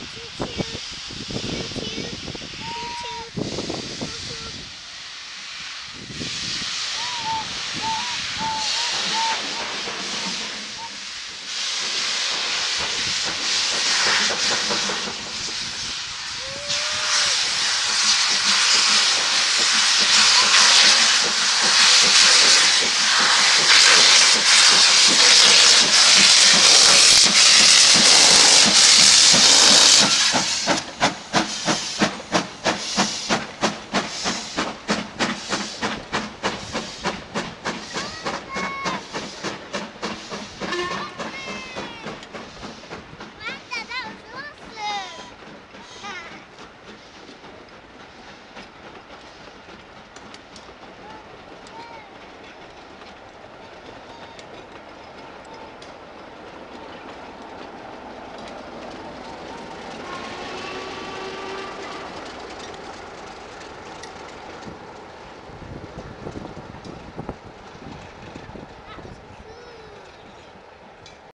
You can't.